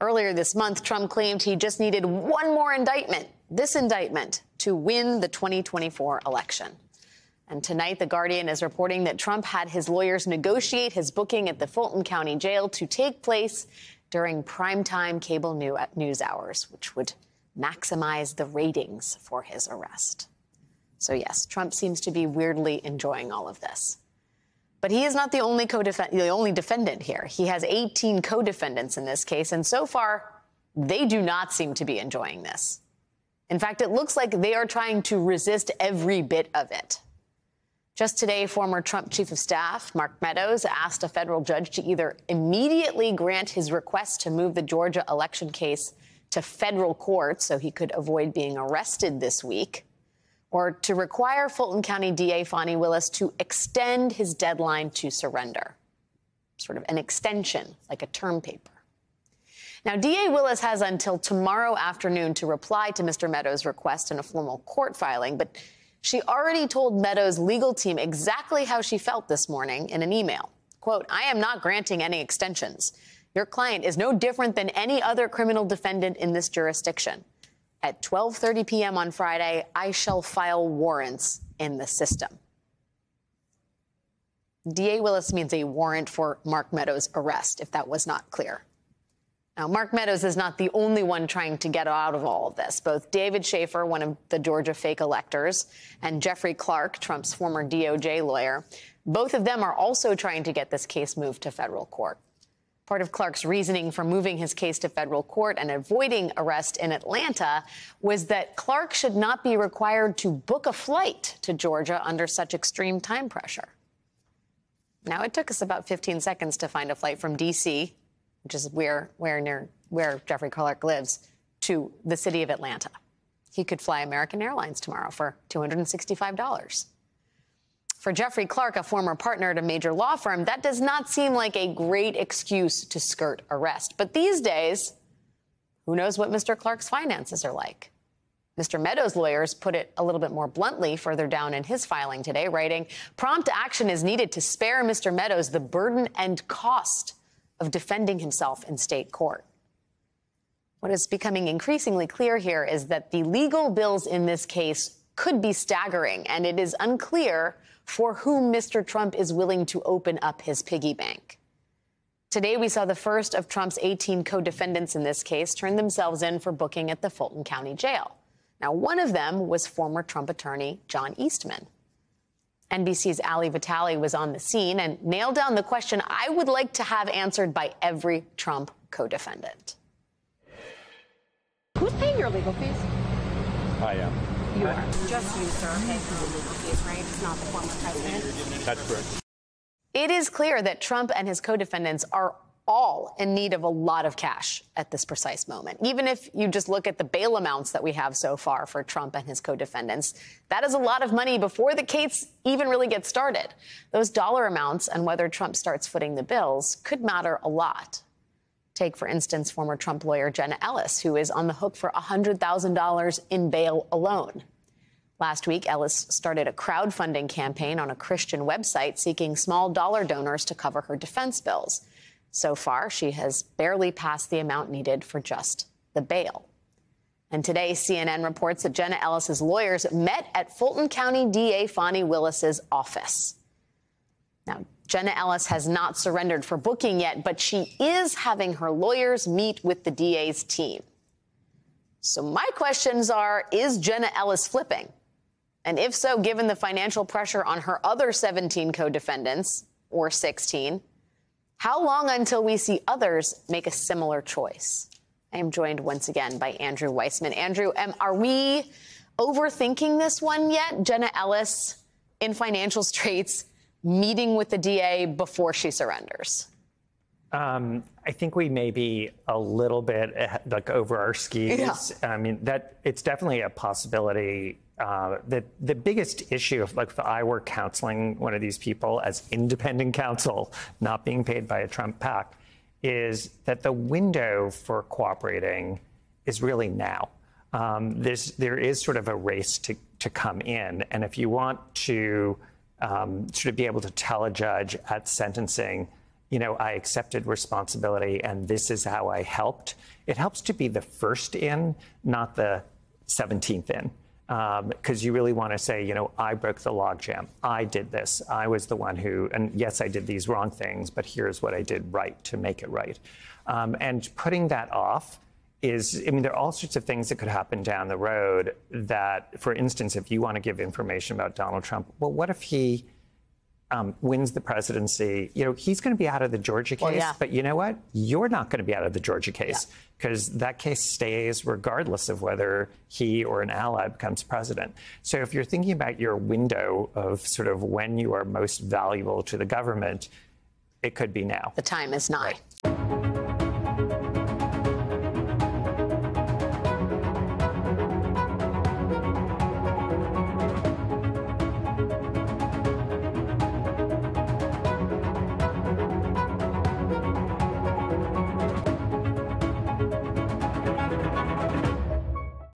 Earlier this month, Trump claimed he just needed one more indictment, this indictment, to win the 2024 election. And tonight, The Guardian is reporting that Trump had his lawyers negotiate his booking at the Fulton County Jail to take place during primetime cable news hours, which would maximize the ratings for his arrest. So, yes, Trump seems to be weirdly enjoying all of this. But he is not the only, the only defendant here. He has 18 co defendants in this case, and so far, they do not seem to be enjoying this. In fact, it looks like they are trying to resist every bit of it. Just today, former Trump chief of staff Mark Meadows asked a federal judge to either immediately grant his request to move the Georgia election case to federal court so he could avoid being arrested this week, or to require Fulton County DA Fani Willis to extend his deadline to surrender. Sort of an extension, like a term paper. Now, DA Willis has until tomorrow afternoon to reply to Mr. Meadows' request in a formal court filing, but she already told Meadows' legal team exactly how she felt this morning in an email. Quote, I am not granting any extensions. Your client is no different than any other criminal defendant in this jurisdiction. At 12:30 p.m. on Friday, I shall file warrants in the system. DA Willis means a warrant for Mark Meadows' arrest, if that was not clear. Now, Mark Meadows is not the only one trying to get out of all of this. Both David Shafer, one of the Georgia fake electors, and Jeffrey Clark, Trump's former DOJ lawyer, both of them are also trying to get this case moved to federal court. Part of Clark's reasoning for moving his case to federal court and avoiding arrest in Atlanta was that Clark should not be required to book a flight to Georgia under such extreme time pressure. Now, it took us about 15 seconds to find a flight from D.C which is where, where near where Jeffrey Clark lives, to the city of Atlanta. He could fly American Airlines tomorrow for $265. For Jeffrey Clark, a former partner at a major law firm, that does not seem like a great excuse to skirt arrest. But these days, who knows what Mr. Clark's finances are like? Mr. Meadows' lawyers put it a little bit more bluntly further down in his filing today, writing prompt action is needed to spare Mr. Meadows the burden and cost of defending himself in state court. What is becoming increasingly clear here is that the legal bills in this case could be staggering, and it is unclear for whom Mr. Trump is willing to open up his piggy bank. Today, we saw the first of Trump's 18 co defendants in this case turn themselves in for booking at the Fulton County Jail. Now, one of them was former Trump attorney John Eastman. NBC's Ali Vitali was on the scene and nailed down the question I would like to have answered by every Trump co defendant. Who's paying your legal fees? I am. You are. Just you, sir, paying for the right? It's not the former president. That's correct. It is clear that Trump and his co defendants are all in need of a lot of cash at this precise moment. Even if you just look at the bail amounts that we have so far for Trump and his co defendants, that is a lot of money before the case even really gets started. Those dollar amounts and whether Trump starts footing the bills could matter a lot. Take, for instance, former Trump lawyer Jenna Ellis, who is on the hook for $100,000 in bail alone. Last week, Ellis started a crowdfunding campaign on a Christian website seeking small dollar donors to cover her defense bills. So far, she has barely passed the amount needed for just the bail. And today, CNN reports that Jenna Ellis's lawyers met at Fulton County DA Fani Willis's office. Now, Jenna Ellis has not surrendered for booking yet, but she is having her lawyers meet with the DA's team. So my questions are, is Jenna Ellis flipping? And if so, given the financial pressure on her other 17 co-defendants, or 16, how long until we see others make a similar choice? I am joined once again by Andrew Weissmann. Andrew, um, are we overthinking this one yet? Jenna Ellis in financial straits meeting with the DA before she surrenders? Um, I think we may be a little bit like over our skis. Yeah. I mean, that it's definitely a possibility uh, the the biggest issue of like if I were counseling one of these people as independent counsel, not being paid by a Trump PAC, is that the window for cooperating is really now. Um, there's there is sort of a race to to come in, and if you want to um, sort of be able to tell a judge at sentencing, you know, I accepted responsibility and this is how I helped. It helps to be the first in, not the 17th in. Because um, you really want to say, you know, I broke the logjam. I did this. I was the one who, and yes, I did these wrong things, but here's what I did right to make it right. Um, and putting that off is, I mean, there are all sorts of things that could happen down the road that, for instance, if you want to give information about Donald Trump, well, what if he um, wins the presidency, you know, he's going to be out of the Georgia case. Well, yeah. But you know what? You're not going to be out of the Georgia case because yeah. that case stays regardless of whether he or an ally becomes president. So if you're thinking about your window of sort of when you are most valuable to the government, it could be now. The time is nigh. Right.